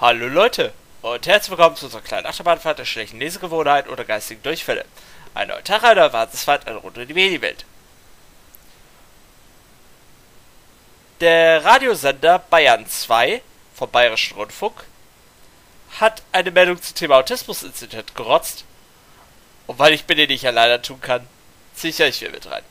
Hallo Leute und herzlich willkommen zu unserer kleinen Achterbahnfahrt der schlechten Lesegewohnheiten oder geistigen Durchfälle. Ein neuer Tag, eine Erwartungsfahrt, eine Runde in die Medienwelt. Der Radiosender Bayern 2 vom Bayerischen Rundfunk hat eine Meldung zum Thema Autismus-Inzident gerotzt. Und weil ich bitte nicht alleine tun kann, sicher ich will mit rein.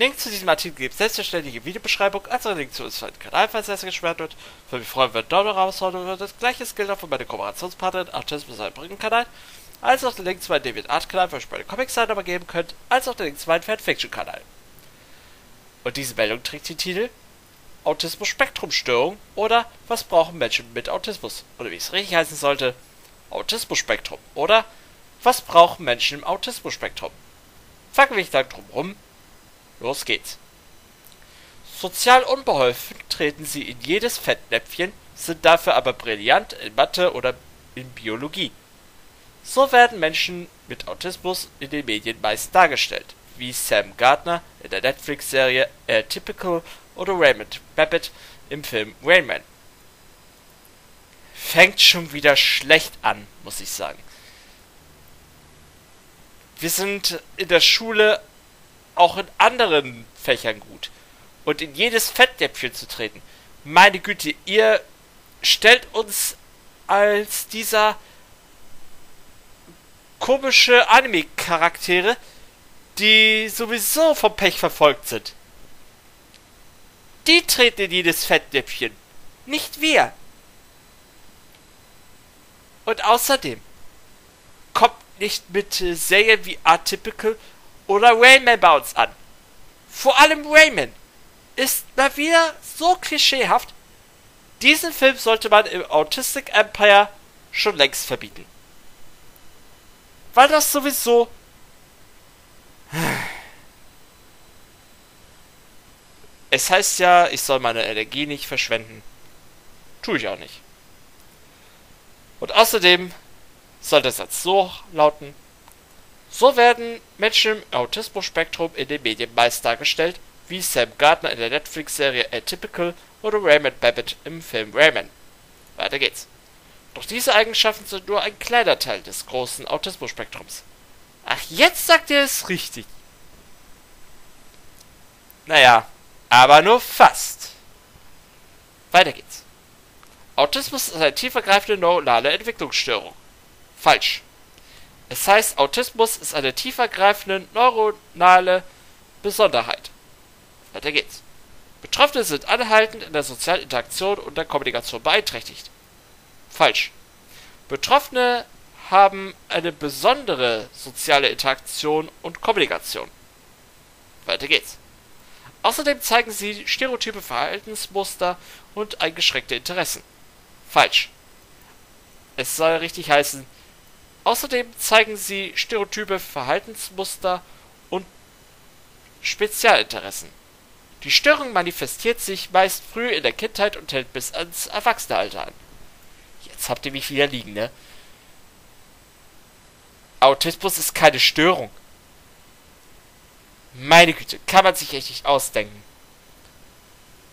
Link zu diesem Artikel gibt es selbstverständlich in Videobeschreibung, als auch Link zu unserem Kanal, falls er gesperrt wird. Für mich freuen wir Daumen raushauen wird. Das gleiche gilt auch für meine Kooperationspartnerin Autismus Brücken Kanal, als auch den Link zu meinem David Art Kanal, wo ihr meine Comics aber geben könnt, als auch den Link zu meinem Fanfiction Kanal. Und diese Meldung trägt den Titel Autismus Spektrum Störung oder Was brauchen Menschen mit Autismus? Oder wie es richtig heißen sollte, Autismus Spektrum oder Was brauchen Menschen im Autismus Spektrum? Fangen wir nicht lang drum rum, Los geht's. Sozial unbeholfen treten sie in jedes Fettnäpfchen, sind dafür aber brillant in Mathe oder in Biologie. So werden Menschen mit Autismus in den Medien meist dargestellt, wie Sam Gardner in der Netflix-Serie Atypical oder Raymond Babbitt im Film Rainman. Fängt schon wieder schlecht an, muss ich sagen. Wir sind in der Schule auch in anderen Fächern gut. Und in jedes Fettnäpfchen zu treten. Meine Güte, ihr stellt uns als dieser komische Anime-Charaktere, die sowieso vom Pech verfolgt sind. Die treten in jedes Fettnäpfchen, nicht wir. Und außerdem kommt nicht mit Serien wie Atypical oder Rayman bei uns an. Vor allem Rayman ist mal wieder so klischeehaft. Diesen Film sollte man im Autistic Empire schon längst verbieten. Weil das sowieso. Es heißt ja, ich soll meine Energie nicht verschwenden. Tue ich auch nicht. Und außerdem soll der Satz so lauten: so werden Menschen im Autismus-Spektrum in den Medien meist dargestellt, wie Sam Gardner in der Netflix-Serie Atypical oder Raymond Babbitt im Film Rayman. Weiter geht's. Doch diese Eigenschaften sind nur ein kleiner Teil des großen Autismus-Spektrums. Ach, jetzt sagt ihr es richtig. Naja, aber nur fast. Weiter geht's. Autismus ist eine tiefergreifende neuronale Entwicklungsstörung. Falsch. Es heißt, Autismus ist eine tiefergreifende neuronale Besonderheit. Weiter geht's. Betroffene sind anhaltend in der sozialen Interaktion und der Kommunikation beeinträchtigt. Falsch. Betroffene haben eine besondere soziale Interaktion und Kommunikation. Weiter geht's. Außerdem zeigen sie stereotype Verhaltensmuster und eingeschränkte Interessen. Falsch. Es soll richtig heißen, Außerdem zeigen sie stereotype Verhaltensmuster und Spezialinteressen. Die Störung manifestiert sich meist früh in der Kindheit und hält bis ans Erwachsenealter an. Jetzt habt ihr mich wieder liegen, ne? Autismus ist keine Störung. Meine Güte, kann man sich echt nicht ausdenken.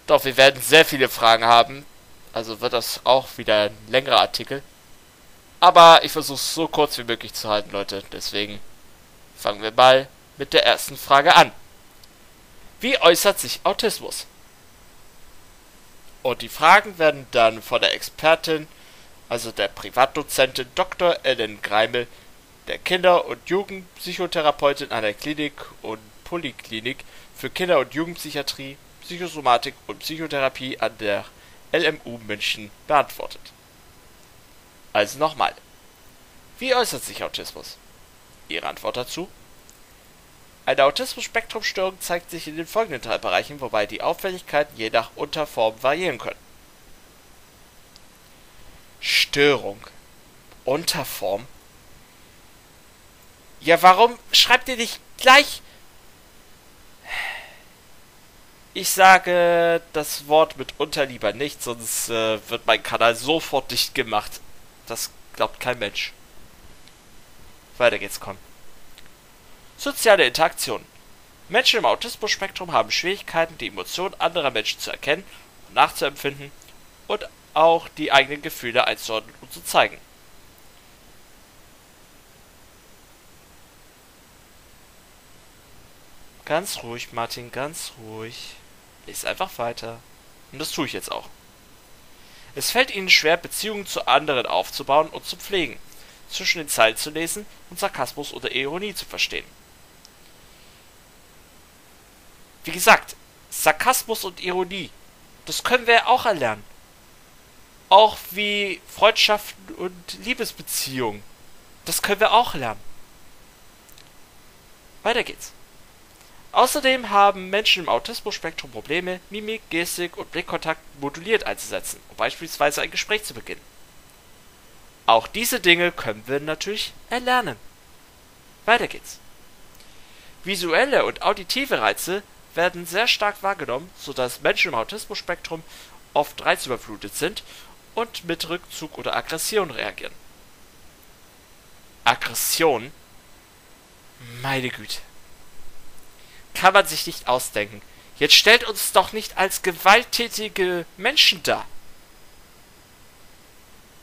Doch, wir werden sehr viele Fragen haben. Also wird das auch wieder ein längerer Artikel. Aber ich versuche es so kurz wie möglich zu halten, Leute. Deswegen fangen wir mal mit der ersten Frage an. Wie äußert sich Autismus? Und die Fragen werden dann von der Expertin, also der Privatdozentin Dr. Ellen Greimel, der Kinder- und Jugendpsychotherapeutin an der Klinik und Poliklinik für Kinder- und Jugendpsychiatrie, Psychosomatik und Psychotherapie an der LMU München beantwortet. Also nochmal. Wie äußert sich Autismus? Ihre Antwort dazu? Eine Autismus-Spektrum-Störung zeigt sich in den folgenden Teilbereichen, wobei die Auffälligkeiten je nach Unterform variieren können. Störung. Unterform? Ja, warum schreibt ihr nicht gleich... Ich sage das Wort mitunter lieber nicht, sonst äh, wird mein Kanal sofort dicht gemacht. Das glaubt kein Mensch. Weiter geht's, komm. Soziale Interaktion. Menschen im Autismus-Spektrum haben Schwierigkeiten, die Emotionen anderer Menschen zu erkennen und nachzuempfinden und auch die eigenen Gefühle einzuordnen und zu zeigen. Ganz ruhig, Martin, ganz ruhig. Lies einfach weiter. Und das tue ich jetzt auch. Es fällt ihnen schwer, Beziehungen zu anderen aufzubauen und zu pflegen, zwischen den Zeilen zu lesen und Sarkasmus oder Ironie zu verstehen. Wie gesagt, Sarkasmus und Ironie, das können wir auch erlernen. Auch wie Freundschaften und Liebesbeziehungen, das können wir auch lernen. Weiter geht's. Außerdem haben Menschen im Autismus-Spektrum Probleme, Mimik, Gestik und Blickkontakt moduliert einzusetzen, um beispielsweise ein Gespräch zu beginnen. Auch diese Dinge können wir natürlich erlernen. Weiter geht's. Visuelle und auditive Reize werden sehr stark wahrgenommen, sodass Menschen im Autismus-Spektrum oft reizüberflutet sind und mit Rückzug oder Aggression reagieren. Aggression? Meine Güte kann man sich nicht ausdenken. Jetzt stellt uns doch nicht als gewalttätige Menschen dar.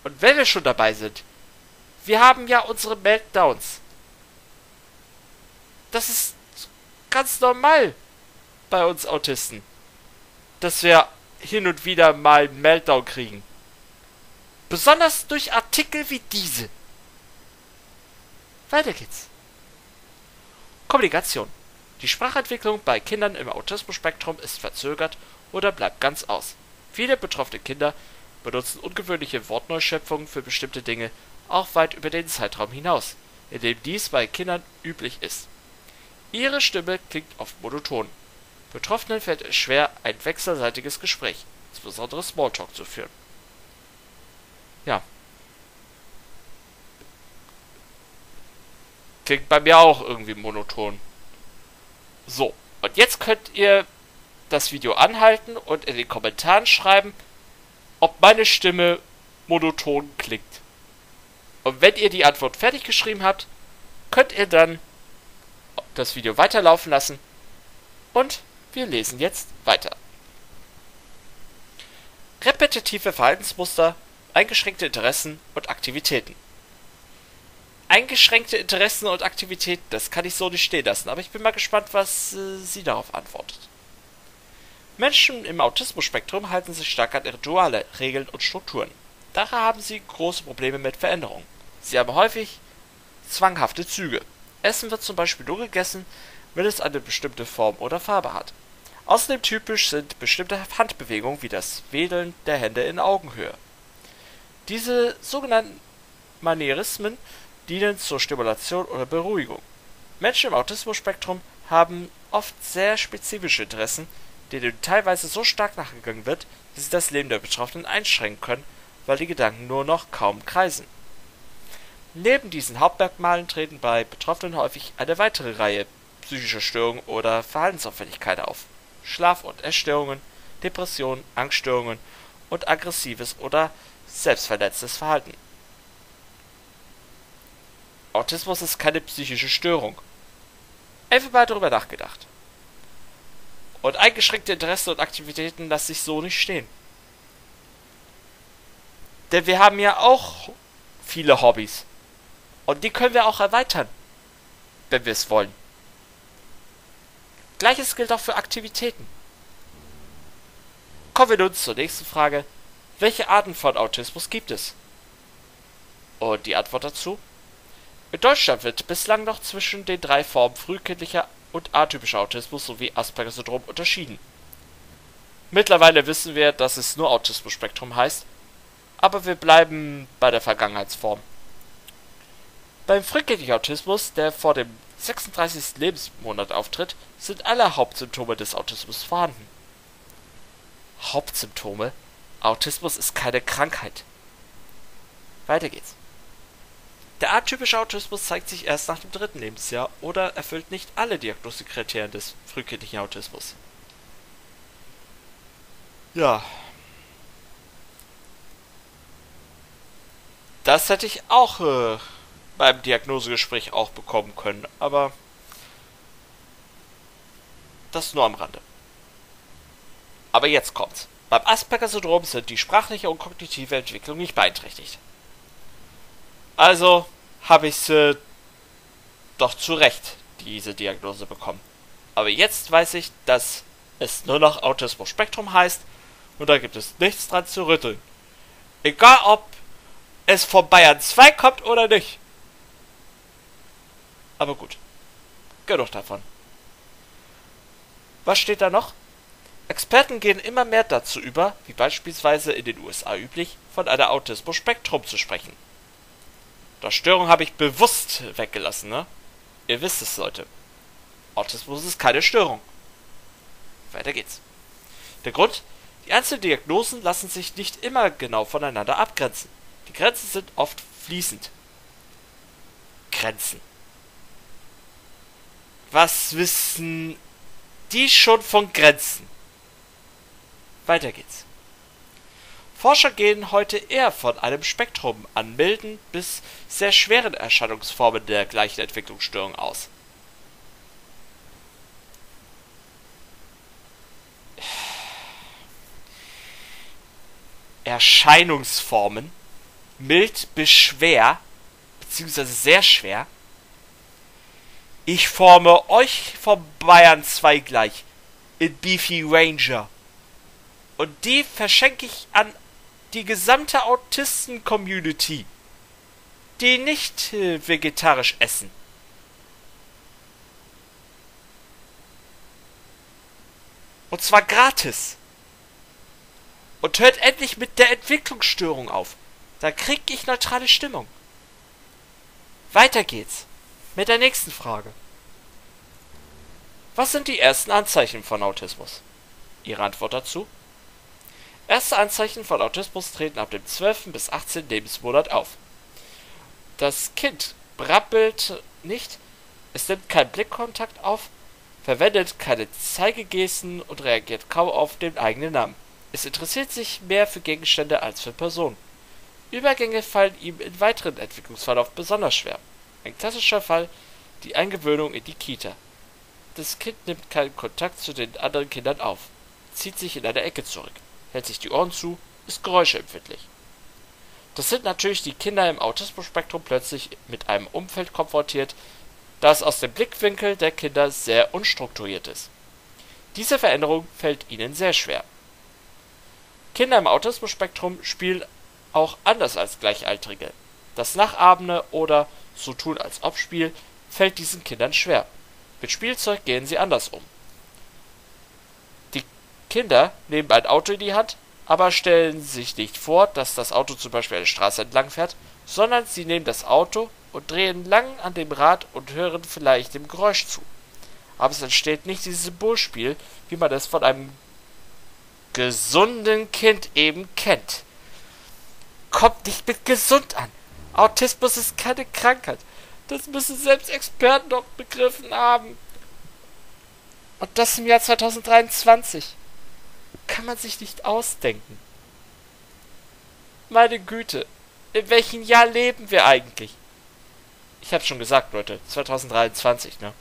Und wenn wir schon dabei sind, wir haben ja unsere Meltdowns. Das ist ganz normal bei uns Autisten, dass wir hin und wieder mal einen Meltdown kriegen. Besonders durch Artikel wie diese. Weiter geht's. Kommunikation. Die Sprachentwicklung bei Kindern im Autismus-Spektrum ist verzögert oder bleibt ganz aus. Viele betroffene Kinder benutzen ungewöhnliche Wortneuschöpfungen für bestimmte Dinge auch weit über den Zeitraum hinaus, in dem dies bei Kindern üblich ist. Ihre Stimme klingt oft monoton. Betroffenen fällt es schwer, ein wechselseitiges Gespräch, insbesondere Smalltalk, zu führen. Ja. Klingt bei mir auch irgendwie monoton. So, und jetzt könnt ihr das Video anhalten und in den Kommentaren schreiben, ob meine Stimme monoton klingt. Und wenn ihr die Antwort fertig geschrieben habt, könnt ihr dann das Video weiterlaufen lassen und wir lesen jetzt weiter. Repetitive Verhaltensmuster, eingeschränkte Interessen und Aktivitäten eingeschränkte Interessen und Aktivitäten, das kann ich so nicht stehen lassen, aber ich bin mal gespannt, was äh, sie darauf antwortet. Menschen im Autismus-Spektrum halten sich stark an Rituale, Regeln und Strukturen. Daher haben sie große Probleme mit Veränderungen. Sie haben häufig zwanghafte Züge. Essen wird zum Beispiel nur gegessen, wenn es eine bestimmte Form oder Farbe hat. Außerdem typisch sind bestimmte Handbewegungen wie das Wedeln der Hände in Augenhöhe. Diese sogenannten Manierismen dienen zur Stimulation oder Beruhigung. Menschen im Autismus-Spektrum haben oft sehr spezifische Interessen, denen teilweise so stark nachgegangen wird, dass sie das Leben der Betroffenen einschränken können, weil die Gedanken nur noch kaum kreisen. Neben diesen Hauptmerkmalen treten bei Betroffenen häufig eine weitere Reihe psychischer Störungen oder Verhaltensauffälligkeiten auf. Schlaf- und Essstörungen, Depressionen, Angststörungen und aggressives oder selbstverletztes Verhalten Autismus ist keine psychische Störung. Einfach mal darüber nachgedacht. Und eingeschränkte Interessen und Aktivitäten lassen sich so nicht stehen. Denn wir haben ja auch viele Hobbys. Und die können wir auch erweitern, wenn wir es wollen. Gleiches gilt auch für Aktivitäten. Kommen wir nun zur nächsten Frage. Welche Arten von Autismus gibt es? Und die Antwort dazu? In Deutschland wird bislang noch zwischen den drei Formen frühkindlicher und atypischer Autismus sowie Asperger-Syndrom unterschieden. Mittlerweile wissen wir, dass es nur Autismus-Spektrum heißt, aber wir bleiben bei der Vergangenheitsform. Beim frühkindlichen Autismus, der vor dem 36. Lebensmonat auftritt, sind alle Hauptsymptome des Autismus vorhanden. Hauptsymptome? Autismus ist keine Krankheit. Weiter geht's der atypische Autismus zeigt sich erst nach dem dritten Lebensjahr oder erfüllt nicht alle Diagnosekriterien des frühkindlichen Autismus. Ja. Das hätte ich auch äh, beim Diagnosegespräch auch bekommen können, aber das nur am Rande. Aber jetzt kommt's. Beim Asperger-Syndrom sind die sprachliche und kognitive Entwicklung nicht beeinträchtigt. Also habe ich sie doch zu Recht diese Diagnose bekommen. Aber jetzt weiß ich, dass es nur noch Autismus-Spektrum heißt und da gibt es nichts dran zu rütteln. Egal ob es von Bayern 2 kommt oder nicht. Aber gut. Genug davon. Was steht da noch? Experten gehen immer mehr dazu über, wie beispielsweise in den USA üblich, von einer Autismus-Spektrum zu sprechen. Das Störung habe ich bewusst weggelassen, ne? Ihr wisst es, Leute. Autismus ist keine Störung. Weiter geht's. Der Grund? Die einzelnen Diagnosen lassen sich nicht immer genau voneinander abgrenzen. Die Grenzen sind oft fließend. Grenzen. Was wissen die schon von Grenzen? Weiter geht's. Forscher gehen heute eher von einem Spektrum an milden bis sehr schweren Erscheinungsformen der gleichen Entwicklungsstörung aus. Erscheinungsformen mild bis schwer, beziehungsweise sehr schwer. Ich forme euch vom Bayern 2 gleich in Beefy Ranger. Und die verschenke ich an die gesamte Autisten-Community, die nicht äh, vegetarisch essen. Und zwar gratis. Und hört endlich mit der Entwicklungsstörung auf. Da krieg ich neutrale Stimmung. Weiter geht's. Mit der nächsten Frage. Was sind die ersten Anzeichen von Autismus? Ihre Antwort dazu? Erste Anzeichen von Autismus treten ab dem 12. bis 18. Lebensmonat auf. Das Kind brabbelt nicht, es nimmt keinen Blickkontakt auf, verwendet keine Zeigegesten und reagiert kaum auf den eigenen Namen. Es interessiert sich mehr für Gegenstände als für Personen. Übergänge fallen ihm im weiteren Entwicklungsverlauf besonders schwer. Ein klassischer Fall die Eingewöhnung in die Kita. Das Kind nimmt keinen Kontakt zu den anderen Kindern auf, zieht sich in eine Ecke zurück hält sich die Ohren zu, ist geräuscheempfindlich. Das sind natürlich die Kinder im Autismus-Spektrum plötzlich mit einem Umfeld konfrontiert, das aus dem Blickwinkel der Kinder sehr unstrukturiert ist. Diese Veränderung fällt ihnen sehr schwer. Kinder im Autismus-Spektrum spielen auch anders als Gleichaltrige. Das Nachahmende oder so tun als ob Spiel fällt diesen Kindern schwer. Mit Spielzeug gehen sie anders um. Kinder nehmen ein Auto in die Hand, aber stellen sich nicht vor, dass das Auto zum Beispiel eine Straße entlang fährt, sondern sie nehmen das Auto und drehen lang an dem Rad und hören vielleicht dem Geräusch zu. Aber es entsteht nicht dieses Symbolspiel, wie man es von einem gesunden Kind eben kennt. Kommt nicht mit gesund an. Autismus ist keine Krankheit. Das müssen selbst Experten doch begriffen haben. Und das im Jahr 2023 kann man sich nicht ausdenken. Meine Güte, in welchem Jahr leben wir eigentlich? Ich hab's schon gesagt, Leute, 2023, ne?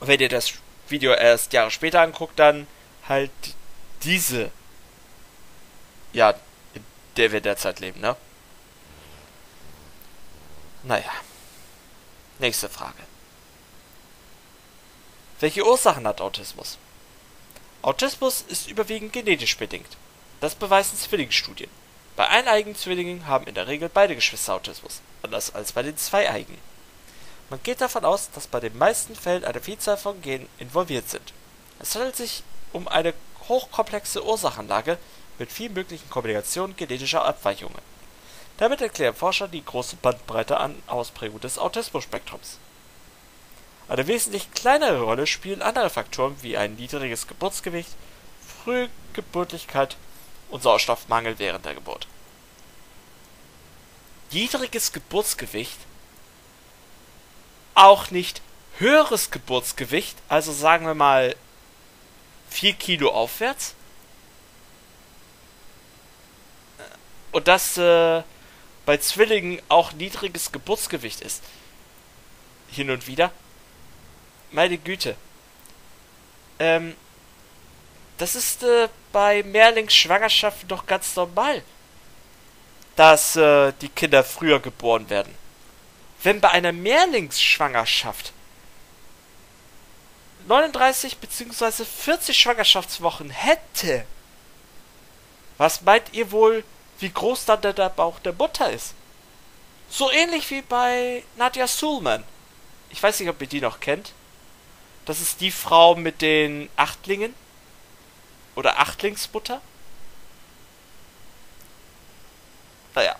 Und wenn ihr das Video erst Jahre später anguckt, dann halt diese, ja, in der wir derzeit leben, ne? Naja. Nächste Frage. Welche Ursachen hat Autismus? Autismus ist überwiegend genetisch bedingt. Das beweisen Zwillingsstudien. Bei eineigen Zwillingen haben in der Regel beide Geschwister Autismus, anders als bei den zweieigen. Man geht davon aus, dass bei den meisten Fällen eine Vielzahl von Genen involviert sind. Es handelt sich um eine hochkomplexe Ursachenlage mit vielen möglichen Kombinationen genetischer Abweichungen. Damit erklären Forscher die große Bandbreite an Ausprägung des Autismus-Spektrums eine wesentlich kleinere Rolle spielen andere Faktoren wie ein niedriges Geburtsgewicht, Frühgeburtlichkeit und Sauerstoffmangel während der Geburt. Niedriges Geburtsgewicht, auch nicht höheres Geburtsgewicht, also sagen wir mal 4 Kilo aufwärts. Und dass äh, bei Zwillingen auch niedriges Geburtsgewicht ist. Hin und wieder meine Güte. Ähm, Das ist äh, bei Mehrlingsschwangerschaften doch ganz normal, dass äh, die Kinder früher geboren werden. Wenn bei einer Mehrlingsschwangerschaft 39 bzw. 40 Schwangerschaftswochen hätte, was meint ihr wohl, wie groß dann der Bauch der Mutter ist? So ähnlich wie bei Nadja Sulman. Ich weiß nicht, ob ihr die noch kennt. Das ist die Frau mit den Achtlingen. Oder Achtlingsmutter. Naja.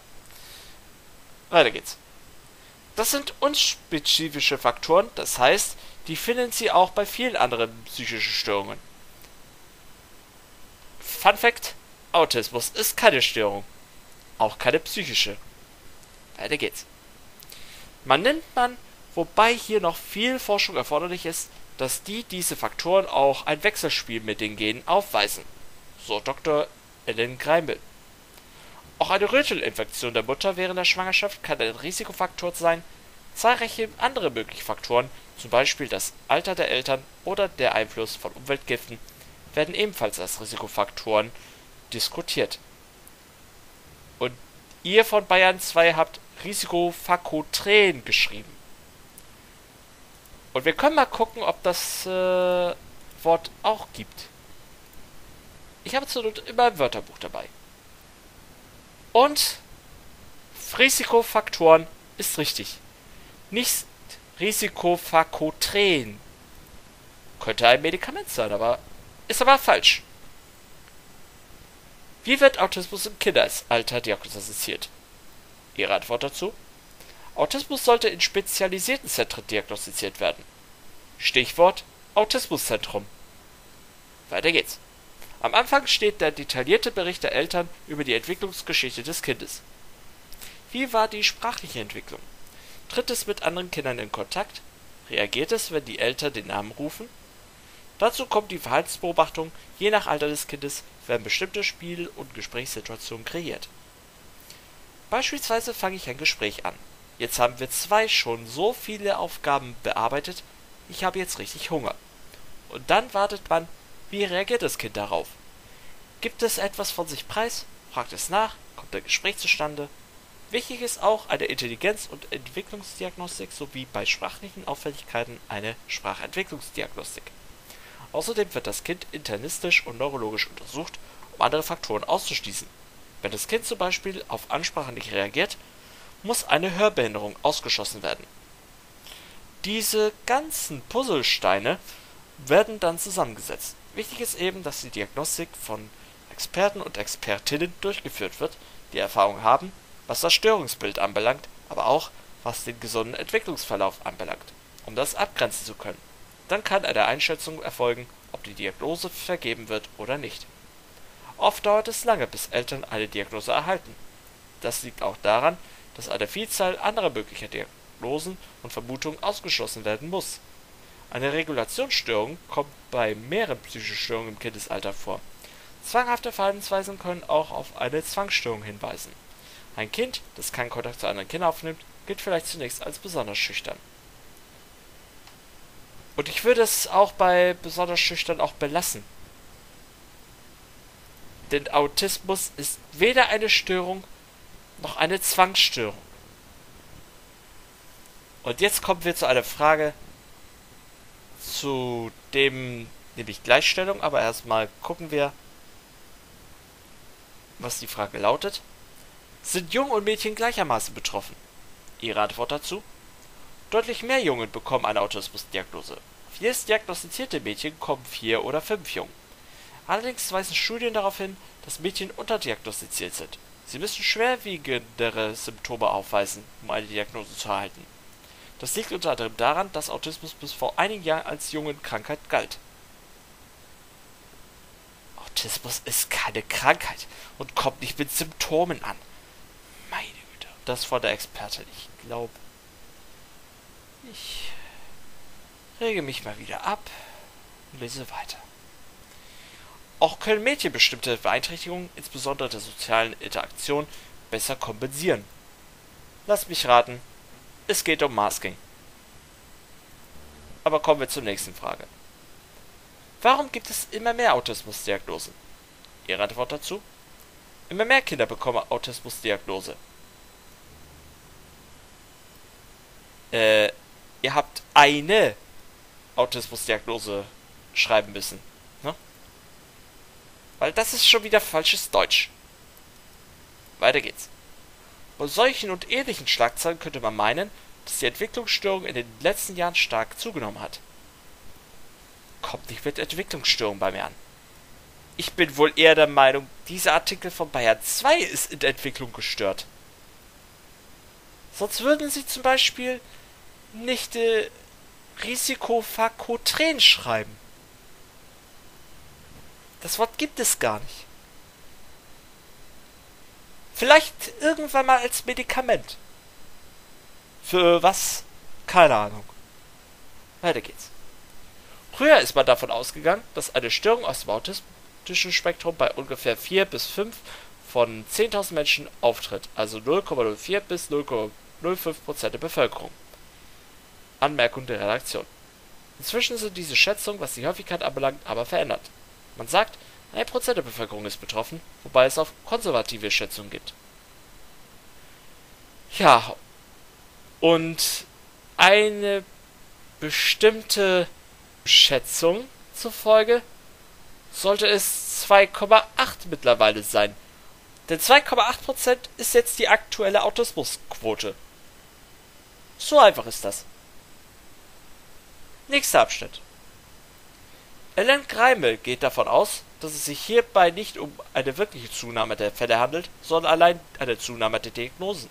Weiter geht's. Das sind unspezifische Faktoren, das heißt, die finden Sie auch bei vielen anderen psychischen Störungen. Fun Fact: Autismus ist keine Störung. Auch keine psychische. Weiter geht's. Man nennt man, wobei hier noch viel Forschung erforderlich ist, dass die diese Faktoren auch ein Wechselspiel mit den Genen aufweisen. So Dr. Ellen Greimel. Auch eine Rötelinfektion der Mutter während der Schwangerschaft kann ein Risikofaktor sein. Zahlreiche andere mögliche Faktoren, zum Beispiel das Alter der Eltern oder der Einfluss von Umweltgiften, werden ebenfalls als Risikofaktoren diskutiert. Und ihr von Bayern 2 habt Risikofakotren geschrieben. Und wir können mal gucken, ob das äh, Wort auch gibt. Ich habe zur Not immer ein Wörterbuch dabei. Und Risikofaktoren ist richtig. Nicht Risikofakotren. Könnte ein Medikament sein, aber ist aber falsch. Wie wird Autismus im Kindesalter diagnostiziert? Ihre Antwort dazu? Autismus sollte in spezialisierten Zentren diagnostiziert werden. Stichwort Autismuszentrum. Weiter geht's. Am Anfang steht der detaillierte Bericht der Eltern über die Entwicklungsgeschichte des Kindes. Wie war die sprachliche Entwicklung? Tritt es mit anderen Kindern in Kontakt? Reagiert es, wenn die Eltern den Namen rufen? Dazu kommt die Verhaltensbeobachtung, je nach Alter des Kindes werden bestimmte Spiel- und Gesprächssituationen kreiert. Beispielsweise fange ich ein Gespräch an. Jetzt haben wir zwei schon so viele Aufgaben bearbeitet, ich habe jetzt richtig Hunger. Und dann wartet man, wie reagiert das Kind darauf? Gibt es etwas von sich preis? Fragt es nach? Kommt ein Gespräch zustande? Wichtig ist auch eine Intelligenz- und Entwicklungsdiagnostik sowie bei sprachlichen Auffälligkeiten eine Sprachentwicklungsdiagnostik. Außerdem wird das Kind internistisch und neurologisch untersucht, um andere Faktoren auszuschließen. Wenn das Kind zum Beispiel auf Ansprache nicht reagiert, muss eine Hörbehinderung ausgeschlossen werden. Diese ganzen Puzzlesteine werden dann zusammengesetzt. Wichtig ist eben, dass die Diagnostik von Experten und Expertinnen durchgeführt wird, die Erfahrung haben, was das Störungsbild anbelangt, aber auch was den gesunden Entwicklungsverlauf anbelangt, um das abgrenzen zu können. Dann kann eine Einschätzung erfolgen, ob die Diagnose vergeben wird oder nicht. Oft dauert es lange, bis Eltern eine Diagnose erhalten. Das liegt auch daran, dass eine Vielzahl anderer möglicher Diagnosen und Vermutungen ausgeschlossen werden muss. Eine Regulationsstörung kommt bei mehreren psychischen Störungen im Kindesalter vor. Zwanghafte Verhaltensweisen können auch auf eine Zwangsstörung hinweisen. Ein Kind, das keinen Kontakt zu anderen Kindern aufnimmt, gilt vielleicht zunächst als besonders schüchtern. Und ich würde es auch bei besonders schüchtern auch belassen. Denn Autismus ist weder eine Störung noch eine Zwangsstörung. Und jetzt kommen wir zu einer Frage zu dem, nämlich Gleichstellung, aber erstmal gucken wir, was die Frage lautet. Sind Jungen und Mädchen gleichermaßen betroffen? Ihre Antwort dazu? Deutlich mehr Jungen bekommen eine Autismusdiagnose. Auf jedes diagnostizierte Mädchen kommen vier oder fünf Jungen. Allerdings weisen Studien darauf hin, dass Mädchen unterdiagnostiziert sind. Sie müssen schwerwiegendere Symptome aufweisen, um eine Diagnose zu erhalten. Das liegt unter anderem daran, dass Autismus bis vor einigen Jahren als Jungenkrankheit galt. Autismus ist keine Krankheit und kommt nicht mit Symptomen an. Meine Güte. Das von der Expertin. Ich glaube. Ich rege mich mal wieder ab und lese weiter. Auch können Mädchen bestimmte Beeinträchtigungen, insbesondere der sozialen Interaktion, besser kompensieren. Lass mich raten, es geht um Masking. Aber kommen wir zur nächsten Frage. Warum gibt es immer mehr Autismusdiagnosen? Ihre Antwort dazu? Immer mehr Kinder bekommen Autismusdiagnose. Äh, ihr habt eine Autismusdiagnose schreiben müssen. Weil das ist schon wieder falsches Deutsch. Weiter geht's. Bei solchen und ähnlichen Schlagzeilen könnte man meinen, dass die Entwicklungsstörung in den letzten Jahren stark zugenommen hat. Kommt nicht mit Entwicklungsstörung bei mir an. Ich bin wohl eher der Meinung, dieser Artikel von Bayern 2 ist in der Entwicklung gestört. Sonst würden sie zum Beispiel nicht äh, Risikofakotren schreiben. Das Wort gibt es gar nicht. Vielleicht irgendwann mal als Medikament. Für was? Keine Ahnung. Weiter geht's. Früher ist man davon ausgegangen, dass eine Störung aus dem autistischen Spektrum bei ungefähr 4 bis 5 von 10.000 Menschen auftritt, also 0,04 bis 0,05% der Bevölkerung. Anmerkung der Redaktion. Inzwischen sind diese Schätzungen, was die Häufigkeit anbelangt, aber verändert. Man sagt, 1% der Bevölkerung ist betroffen, wobei es auch konservative Schätzungen gibt. Ja, und eine bestimmte Schätzung zufolge sollte es 2,8 mittlerweile sein. Denn 2,8% ist jetzt die aktuelle Autismusquote. So einfach ist das. Nächster Abschnitt. Ellen Greimel geht davon aus, dass es sich hierbei nicht um eine wirkliche Zunahme der Fälle handelt, sondern allein eine Zunahme der Diagnosen.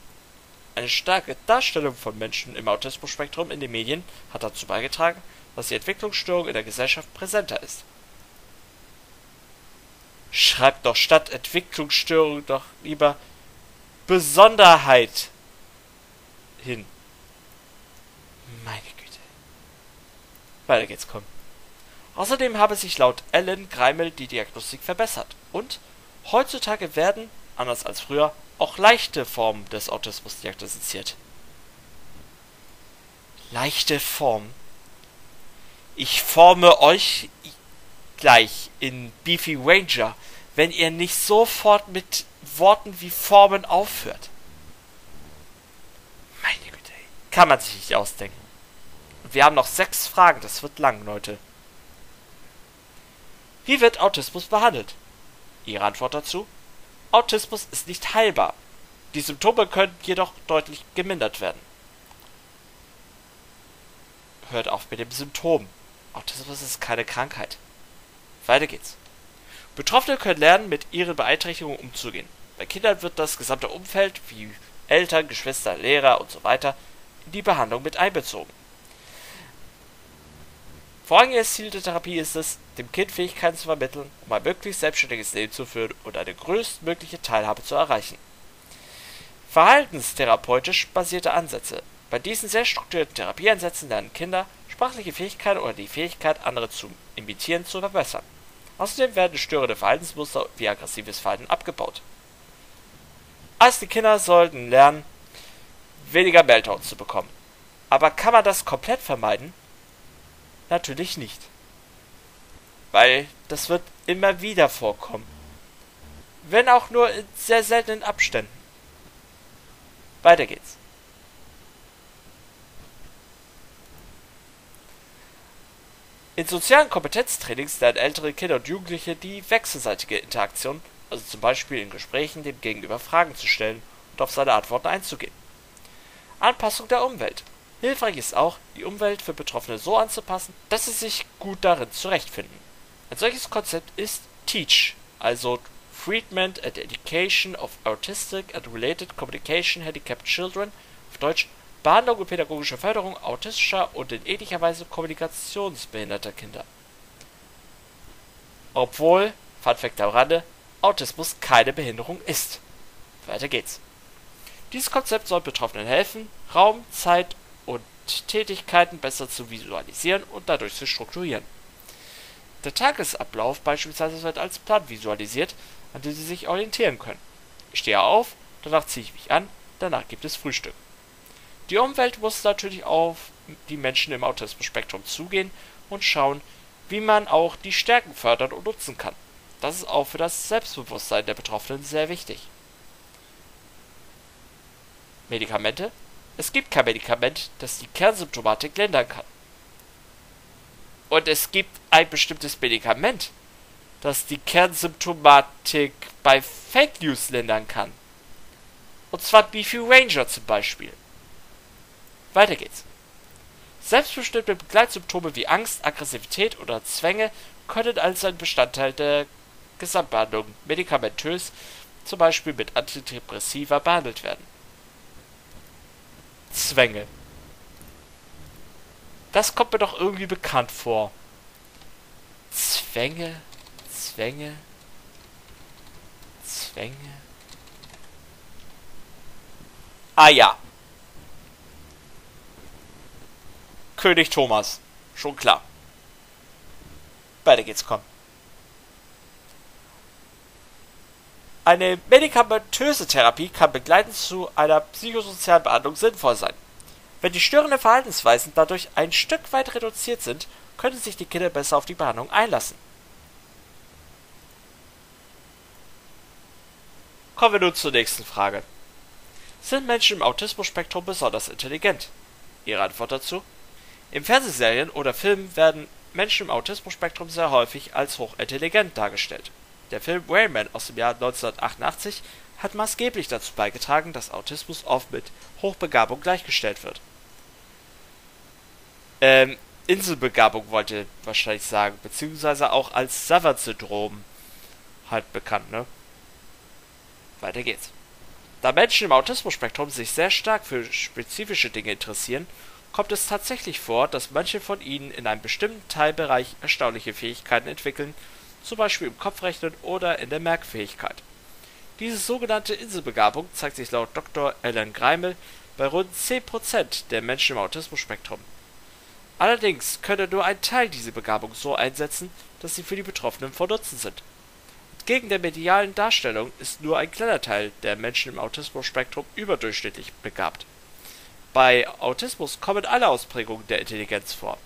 Eine starke Darstellung von Menschen im Autismus-Spektrum in den Medien hat dazu beigetragen, dass die Entwicklungsstörung in der Gesellschaft präsenter ist. Schreibt doch statt Entwicklungsstörung doch lieber Besonderheit hin. Meine Güte. Weiter geht's, komm. Außerdem habe sich laut Ellen Greimel die Diagnostik verbessert und heutzutage werden, anders als früher, auch leichte Formen des Autismus diagnostiziert. Leichte Form. Ich forme euch gleich in Beefy Ranger, wenn ihr nicht sofort mit Worten wie Formen aufhört. Meine Güte, kann man sich nicht ausdenken. Wir haben noch sechs Fragen, das wird lang, Leute. Wie wird Autismus behandelt? Ihre Antwort dazu? Autismus ist nicht heilbar. Die Symptome können jedoch deutlich gemindert werden. Hört auf mit dem Symptom. Autismus ist keine Krankheit. Weiter geht's. Betroffene können lernen, mit ihren Beeinträchtigungen umzugehen. Bei Kindern wird das gesamte Umfeld, wie Eltern, Geschwister, Lehrer usw., so in die Behandlung mit einbezogen. Vorrangiges Ziel der Therapie ist es, dem Kind Fähigkeiten zu vermitteln, um ein möglichst selbstständiges Leben zu führen und eine größtmögliche Teilhabe zu erreichen. Verhaltenstherapeutisch basierte Ansätze. Bei diesen sehr strukturierten Therapieansätzen lernen Kinder, sprachliche Fähigkeiten oder die Fähigkeit, andere zu imitieren, zu verbessern. Außerdem werden störende Verhaltensmuster wie aggressives Verhalten abgebaut. Also die Kinder sollten lernen, weniger Meltdowns zu bekommen. Aber kann man das komplett vermeiden? Natürlich nicht. Weil das wird immer wieder vorkommen. Wenn auch nur in sehr seltenen Abständen. Weiter geht's. In sozialen Kompetenztrainings lernen ältere Kinder und Jugendliche die wechselseitige Interaktion, also zum Beispiel in Gesprächen dem Gegenüber Fragen zu stellen und auf seine Antworten einzugehen. Anpassung der Umwelt. Hilfreich ist auch, die Umwelt für Betroffene so anzupassen, dass sie sich gut darin zurechtfinden. Ein solches Konzept ist TEACH, also Treatment and Education of Autistic and Related Communication Handicapped Children, auf Deutsch Behandlung und pädagogische Förderung autistischer und in ähnlicher Weise kommunikationsbehinderter Kinder. Obwohl, Fun Fact am Rande, Autismus keine Behinderung ist. Weiter geht's. Dieses Konzept soll Betroffenen helfen, Raum, Zeit Tätigkeiten besser zu visualisieren und dadurch zu strukturieren. Der Tagesablauf beispielsweise wird als Plan visualisiert, an dem Sie sich orientieren können. Ich stehe auf, danach ziehe ich mich an, danach gibt es Frühstück. Die Umwelt muss natürlich auf die Menschen im Autismus-Spektrum zugehen und schauen, wie man auch die Stärken fördern und nutzen kann. Das ist auch für das Selbstbewusstsein der Betroffenen sehr wichtig. Medikamente? Es gibt kein Medikament, das die Kernsymptomatik lindern kann. Und es gibt ein bestimmtes Medikament, das die Kernsymptomatik bei Fake News lindern kann. Und zwar Beefy Ranger zum Beispiel. Weiter geht's. Selbstbestimmte Begleitsymptome wie Angst, Aggressivität oder Zwänge können als ein Bestandteil der Gesamtbehandlung medikamentös, zum Beispiel mit Antidepressiva, behandelt werden. Zwänge. Das kommt mir doch irgendwie bekannt vor. Zwänge, Zwänge, Zwänge. Ah ja. König Thomas. Schon klar. Weiter geht's, komm. Eine medikamentöse Therapie kann begleitend zu einer psychosozialen Behandlung sinnvoll sein. Wenn die störenden Verhaltensweisen dadurch ein Stück weit reduziert sind, können sich die Kinder besser auf die Behandlung einlassen. Kommen wir nun zur nächsten Frage. Sind Menschen im Autismus-Spektrum besonders intelligent? Ihre Antwort dazu? In Fernsehserien oder Filmen werden Menschen im Autismus-Spektrum sehr häufig als hochintelligent dargestellt. Der Film Railman aus dem Jahr 1988 hat maßgeblich dazu beigetragen, dass Autismus oft mit Hochbegabung gleichgestellt wird. Ähm, Inselbegabung wollte wahrscheinlich sagen, beziehungsweise auch als Savant-Syndrom halt bekannt, ne? Weiter geht's. Da Menschen im Autismus-Spektrum sich sehr stark für spezifische Dinge interessieren, kommt es tatsächlich vor, dass manche von ihnen in einem bestimmten Teilbereich erstaunliche Fähigkeiten entwickeln, zum Beispiel im Kopfrechnen oder in der Merkfähigkeit. Diese sogenannte Inselbegabung zeigt sich laut Dr. Alan Greimel bei rund 10% der Menschen im Autismus-Spektrum. Allerdings könne nur ein Teil diese Begabung so einsetzen, dass sie für die Betroffenen von Nutzen sind Entgegen der medialen Darstellung ist nur ein kleiner Teil der Menschen im Autismus-Spektrum überdurchschnittlich begabt. Bei Autismus kommen alle Ausprägungen der Intelligenz vor.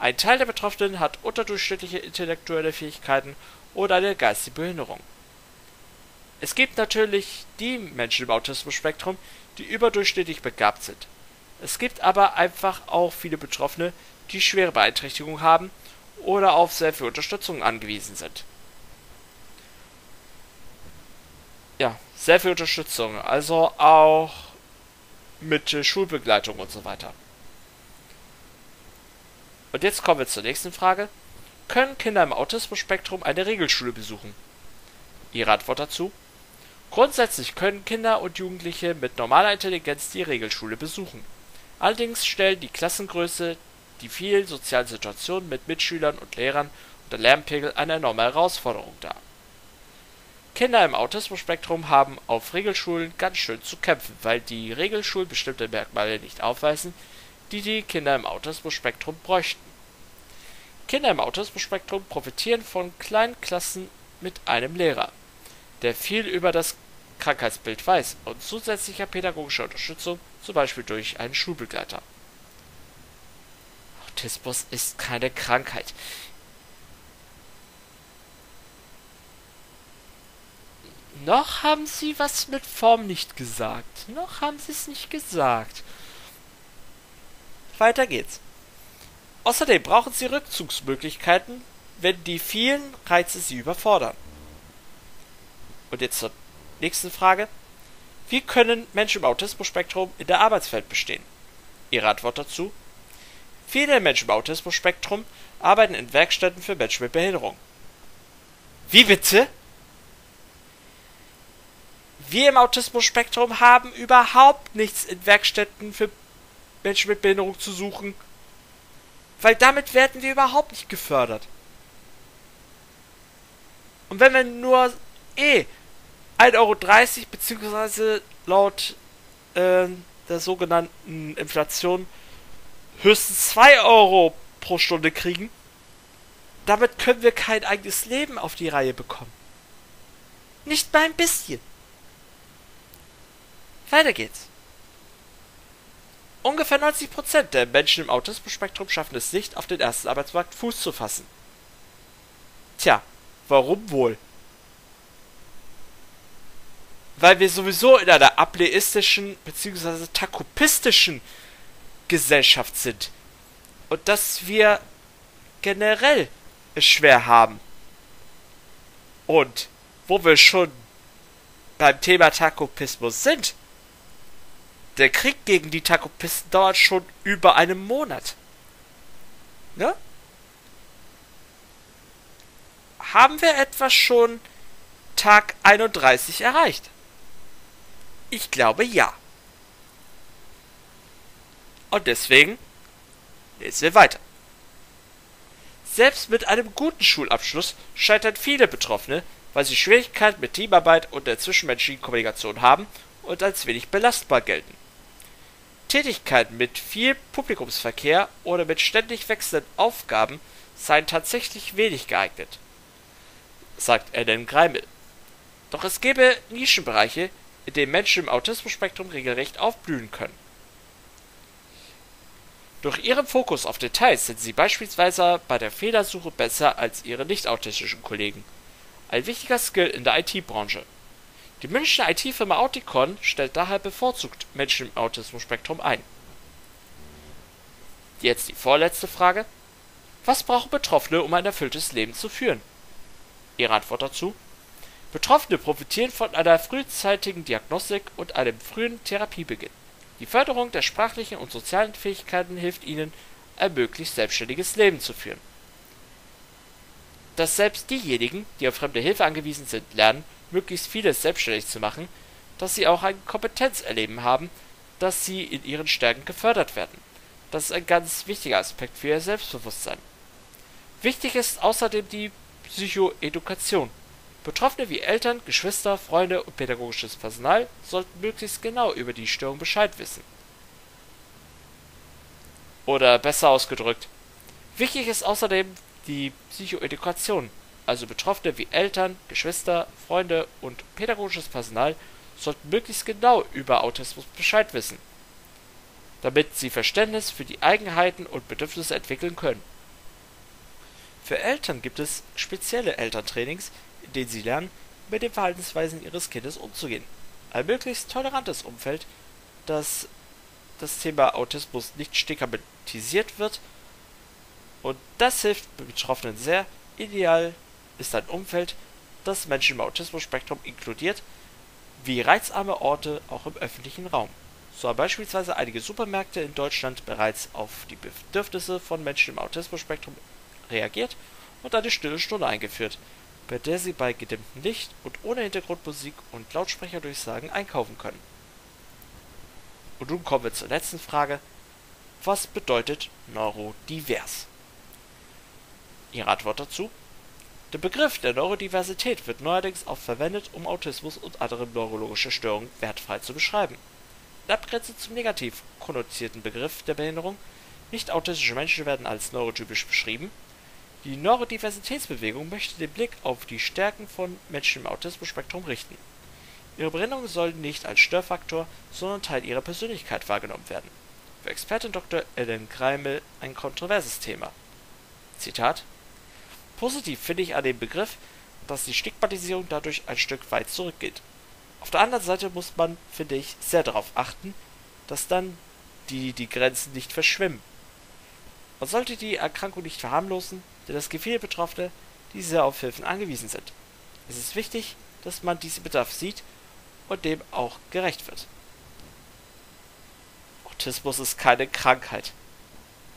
Ein Teil der Betroffenen hat unterdurchschnittliche intellektuelle Fähigkeiten oder eine geistige Behinderung. Es gibt natürlich die Menschen im Autismus-Spektrum, die überdurchschnittlich begabt sind. Es gibt aber einfach auch viele Betroffene, die schwere Beeinträchtigungen haben oder auf sehr viel Unterstützung angewiesen sind ja, sehr viel Unterstützung. Also auch mit Schulbegleitung und so weiter. Und jetzt kommen wir zur nächsten Frage. Können Kinder im Autismus-Spektrum eine Regelschule besuchen? Ihre Antwort dazu? Grundsätzlich können Kinder und Jugendliche mit normaler Intelligenz die Regelschule besuchen. Allerdings stellen die Klassengröße, die vielen sozialen Situationen mit Mitschülern und Lehrern und der Lernpegel eine enorme Herausforderung dar. Kinder im Autismus-Spektrum haben auf Regelschulen ganz schön zu kämpfen, weil die Regelschulen bestimmte Merkmale nicht aufweisen, die die Kinder im Autismus-Spektrum bräuchten. Kinder im Autismus-Spektrum profitieren von kleinen Klassen mit einem Lehrer, der viel über das Krankheitsbild weiß und zusätzlicher pädagogischer Unterstützung, zum Beispiel durch einen Schulbegleiter. Autismus ist keine Krankheit. Noch haben sie was mit Form nicht gesagt. Noch haben sie es nicht gesagt. Weiter geht's. Außerdem brauchen sie Rückzugsmöglichkeiten, wenn die vielen Reize sie überfordern. Und jetzt zur nächsten Frage. Wie können Menschen im Autismus-Spektrum in der Arbeitswelt bestehen? Ihre Antwort dazu? Viele Menschen im Autismus-Spektrum arbeiten in Werkstätten für Menschen mit Behinderung. Wie bitte? Wir im Autismus-Spektrum haben überhaupt nichts in Werkstätten für Menschen mit Behinderung zu suchen. Weil damit werden wir überhaupt nicht gefördert. Und wenn wir nur eh 1,30 Euro beziehungsweise laut äh, der sogenannten Inflation höchstens 2 Euro pro Stunde kriegen, damit können wir kein eigenes Leben auf die Reihe bekommen. Nicht mal ein bisschen. Weiter geht's. Ungefähr 90% der Menschen im Autismus-Spektrum schaffen es nicht, auf den ersten Arbeitsmarkt Fuß zu fassen. Tja, warum wohl? Weil wir sowieso in einer ableistischen bzw. takopistischen Gesellschaft sind. Und dass wir generell es schwer haben. Und wo wir schon beim Thema Takopismus sind, der Krieg gegen die Takopisten dauert schon über einen Monat. Ne? Haben wir etwa schon Tag 31 erreicht? Ich glaube ja. Und deswegen lesen wir weiter. Selbst mit einem guten Schulabschluss scheitern viele Betroffene, weil sie Schwierigkeiten mit Teamarbeit und der zwischenmenschlichen Kommunikation haben und als wenig belastbar gelten. Tätigkeiten mit viel Publikumsverkehr oder mit ständig wechselnden Aufgaben seien tatsächlich wenig geeignet, sagt Ellen Greimel. Doch es gäbe Nischenbereiche, in denen Menschen im Autismus-Spektrum regelrecht aufblühen können. Durch ihren Fokus auf Details sind sie beispielsweise bei der Fehlersuche besser als ihre nicht-autistischen Kollegen. Ein wichtiger Skill in der IT-Branche. Die Münchner IT-Firma Auticon stellt daher bevorzugt Menschen im Autismus-Spektrum ein. Jetzt die vorletzte Frage. Was brauchen Betroffene, um ein erfülltes Leben zu führen? Ihre Antwort dazu? Betroffene profitieren von einer frühzeitigen Diagnostik und einem frühen Therapiebeginn. Die Förderung der sprachlichen und sozialen Fähigkeiten hilft ihnen, ein möglichst selbstständiges Leben zu führen. Dass selbst diejenigen, die auf fremde Hilfe angewiesen sind, lernen, möglichst vieles selbstständig zu machen, dass sie auch ein Kompetenzerleben haben, dass sie in ihren Stärken gefördert werden. Das ist ein ganz wichtiger Aspekt für ihr Selbstbewusstsein. Wichtig ist außerdem die Psychoedukation. Betroffene wie Eltern, Geschwister, Freunde und pädagogisches Personal sollten möglichst genau über die Störung Bescheid wissen. Oder besser ausgedrückt, wichtig ist außerdem die Psychoedukation, also Betroffene wie Eltern, Geschwister, Freunde und pädagogisches Personal sollten möglichst genau über Autismus Bescheid wissen, damit sie Verständnis für die Eigenheiten und Bedürfnisse entwickeln können. Für Eltern gibt es spezielle Elterntrainings, in denen sie lernen, mit den Verhaltensweisen ihres Kindes umzugehen. Ein möglichst tolerantes Umfeld, das das Thema Autismus nicht stigmatisiert wird und das hilft Betroffenen sehr. Ideal ist ein Umfeld, das Menschen im Autismus-Spektrum inkludiert, wie reizarme Orte auch im öffentlichen Raum. So haben beispielsweise einige Supermärkte in Deutschland bereits auf die Bedürfnisse von Menschen im Autismus-Spektrum reagiert und eine stille Stunde eingeführt, bei der sie bei gedimmtem Licht und ohne Hintergrundmusik und Lautsprecherdurchsagen einkaufen können. Und nun kommen wir zur letzten Frage. Was bedeutet neurodivers? Ihre Antwort dazu? Der Begriff der Neurodiversität wird neuerdings oft verwendet, um Autismus und andere neurologische Störungen wertfrei zu beschreiben. In Abgrenzung zum negativ konnotierten Begriff der Behinderung, nicht autistische Menschen werden als neurotypisch beschrieben. Die Neurodiversitätsbewegung möchte den Blick auf die Stärken von Menschen im Autismus-Spektrum richten. Ihre Behinderung soll nicht als Störfaktor, sondern Teil ihrer Persönlichkeit wahrgenommen werden. Für Expertin Dr. Ellen Kreimel ein kontroverses Thema. Zitat Positiv finde ich an dem Begriff, dass die Stigmatisierung dadurch ein Stück weit zurückgeht. Auf der anderen Seite muss man, finde ich, sehr darauf achten, dass dann die, die Grenzen nicht verschwimmen. Man sollte die Erkrankung nicht verharmlosen, denn es gibt viele Betroffene, die sehr auf Hilfen angewiesen sind. Es ist wichtig, dass man diesen Bedarf sieht und dem auch gerecht wird. Autismus ist keine Krankheit.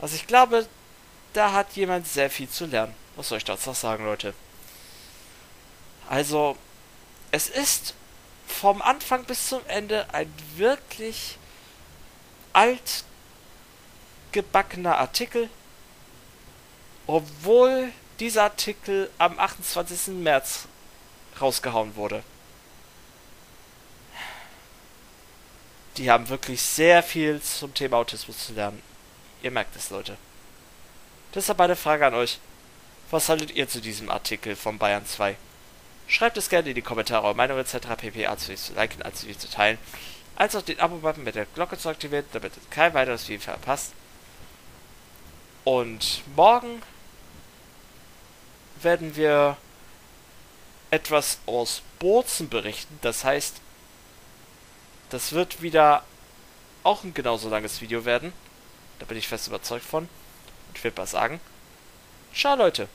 Also ich glaube, da hat jemand sehr viel zu lernen. Was soll ich dazu sagen, Leute? Also, es ist vom Anfang bis zum Ende ein wirklich altgebackener Artikel, obwohl dieser Artikel am 28. März rausgehauen wurde. Die haben wirklich sehr viel zum Thema Autismus zu lernen. Ihr merkt es, Leute. Deshalb eine Frage an euch. Was haltet ihr zu diesem Artikel von Bayern 2? Schreibt es gerne in die Kommentare, eure Meinung etc. pp. Also zu liken, als zu teilen. Als auch den Abo-Button mit der Glocke zu aktivieren, damit ihr kein weiteres Video verpasst. Und morgen werden wir etwas aus Bozen berichten. Das heißt, das wird wieder auch ein genauso langes Video werden. Da bin ich fest überzeugt von. Und ich würde mal sagen, ciao Leute.